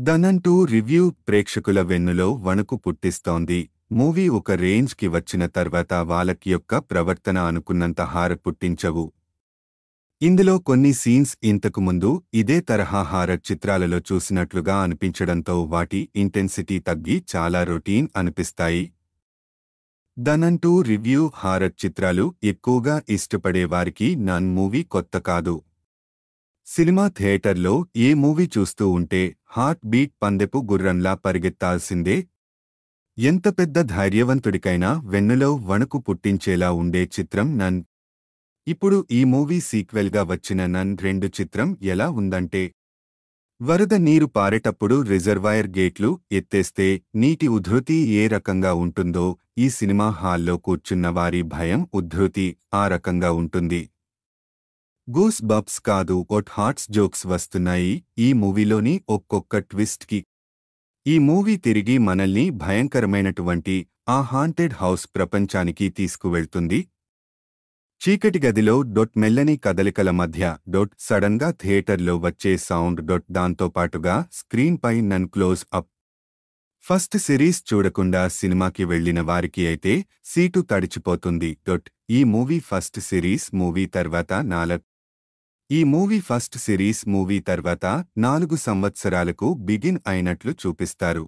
దనంటూ review ప్రేక్షకుల వెన్నులో వణుకు పుట్టిస్తోంది. మూవీ ఒక రేంజ్కి వచ్చిన తర్వాత వాళ్ళకి యొక్క ప్రవర్తన అనుకున్నంత హార పుట్టించవు. ఇందులో కొన్ని సీన్స్ ఇంతకు ముందు ఇదే తరహా హారర్ చిత్రాలలో చూసినట్లుగా అనిపించడంతో వాటి ఇంటెన్సిటీ తగ్గి చాలా రొటీన్ అనిపిస్తాయి. దనంటూ రివ్యూ హారర్ చిత్రాలు ఎక్కువగా ఇష్టపడే వారికి నన్ మూవీ కొత్త కాదు. సినిమా థియేటర్లో ఏ మూవీ చూస్తూ ఉంటే హార్ట్ బీట్ పందెపు గుర్రంలా పరిగెత్తాల్సిందే? ఎంత పెద్ద ధైర్యవంతుడికైనా వెన్నులో వణుకు పుట్టించేలా ఉండే చిత్రం నన్. ఇప్పుడు ఈ మూవీ సీక్వెల్గా వచ్చిన నన్ రెండు చిత్రం ఎలా ఉందంటే వరద నీరు పారేటప్పుడు రిజర్వాయర్ గేట్లు ఎత్తేస్తే నీటి ఉధృతి ఏ రకంగా ఉంటుందో ఈ సినిమా హాల్లో కూర్చున్న వారి భయం ఉద్ధృతి ఆ రకంగా ఉంటుంది. గూస్ బబ్స్ కాదు ఒట్ హార్ట్స్ జోక్స్ వస్తున్నాయి. ఈ మూవీలోని ఒక్కొక్క ట్విస్ట్కి ఈ మూవీ తిరిగి మనల్ని భయంకరమైనటువంటి ఆ హాంటెడ్ హౌస్ ప్రపంచానికి తీసుకువెళ్తుంది. చీకటి గదిలో డొట్ మెల్లని కదలికల మధ్య డొట్ సడన్గా థియేటర్లో వచ్చే సౌండ్ డొట్ దాంతోపాటుగా స్క్రీన్పై నన్ క్లోజ్ అప్. ఫస్ట్ సిరీస్ చూడకుండా సినిమాకి వెళ్ళిన వారికి అయితే సీటు తడిచిపోతుంది. డొట్ ఈ మూవీ ఫస్ట్ సిరీస్ మూవీ తర్వాత నాలక్ ఈ మూవీ ఫస్ట్ సిరీస్ మూవీ తర్వాత నాలుగు సంవత్సరాలకు బిగిన్ అయినట్లు చూపిస్తారు.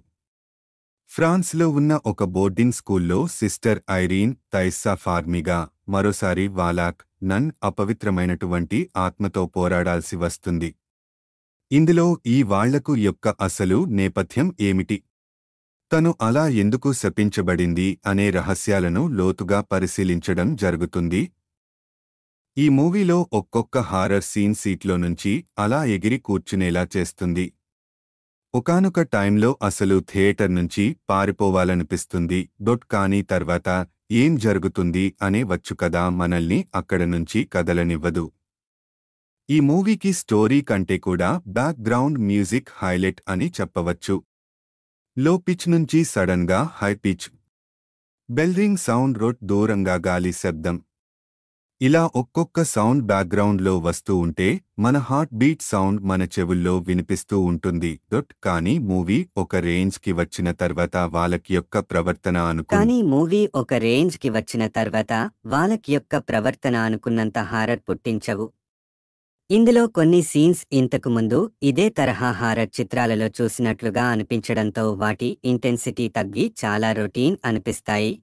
ఫ్రాన్స్లో ఉన్న ఒక బోర్డింగ్ స్కూల్లో సిస్టర్ ఐరీన్ తైస్సా ఫార్మిగా మరోసారి వాలాక్ నన్ అపవిత్రమైనటువంటి ఆత్మతో పోరాడాల్సి వస్తుంది. ఇందులో ఈ వాళ్ళకు యొక్క అసలు నేపథ్యం ఏమిటి? తను అలా ఎందుకు శపించబడింది అనే రహస్యాలను లోతుగా పరిశీలించడం జరుగుతుంది ఈ మూవీలో ఒక్కొక్క హారర్ సీన్ సీట్లో నుంచి అలా ఎగిరి కూర్చునేలా చేస్తుంది. ఒకానొక టైంలో అసలు థియేటర్ నుంచి పారిపోవాలనిపిస్తుంది. డొట్ కానీ తర్వాత ఏం జరుగుతుంది అనే వచ్చు కదా మనల్ని అక్కడ నుంచి కదలనివ్వదు. ఈ మూవీకి స్టోరీ కంటే కూడా బ్యాక్గ్రౌండ్ మ్యూజిక్ హైలైట్ అని చెప్పవచ్చు. లో పిచ్ నుంచి సడన్గా high pitch. Bell ring sound wrote దూరంగా గాలి శబ్దం. ఇలా ఒక్కొక్క సౌండ్ బ్యాక్గ్రౌండ్లో వస్తూ ఉంటే మన హార్ట్ బీట్ సౌండ్ మన చెవుల్లో వినిపిస్తూ ఉంటుంది. డొట్ కానీ మూవీ ఒక రేంజ్కి వచ్చిన తర్వాత వాళ్ళకి యొక్క ప్రవర్తన అను కానీ మూవీ ఒక రేంజ్కి వచ్చిన తర్వాత వాళ్ళకి యొక్క ప్రవర్తన అనుకున్నంత హారర్ పుట్టించవు. ఇందులో కొన్ని సీన్స్ ఇంతకు ముందు ఇదే తరహా హారర్ చిత్రాలలో చూసినట్లుగా అనిపించడంతో వాటి ఇంటెన్సిటీ తగ్గి చాలా రొటీన్ అనిపిస్తాయి.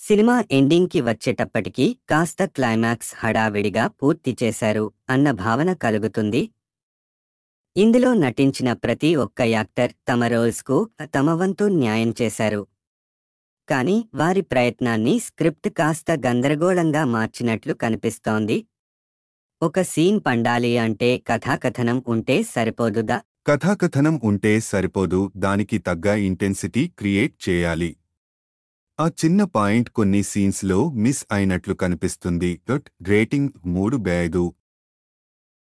సినిమా ఎండింగ్కి వచ్చేటప్పటికీ కాస్త క్లైమాక్స్ హడావిడిగా పూర్తి చేశారు అన్న భావన కలుగుతుంది. ఇందులో నటించిన ప్రతి ఒక్క యాక్టర్ తమ రోల్స్కు తమ వంతు న్యాయం చేశారు. కానీ వారి ప్రయత్నాన్ని స్క్రిప్ట్ కాస్త గందరగోళంగా మార్చినట్లు కనిపిస్తోంది. ఒక సీన్ పండాలి అంటే కథాకథనం ఉంటే సరిపోదుదా? కథాకథనం ఉంటే సరిపోదు దానికి తగ్గ ఇంటెన్సిటీ క్రియేట్ చేయాలి. ఆ చిన్న పాయింట్ కొన్ని సీన్స్లో మిస్ అయినట్లు కనిపిస్తుంది. డొట్ రేటింగ్ మూడు బై ఐదు.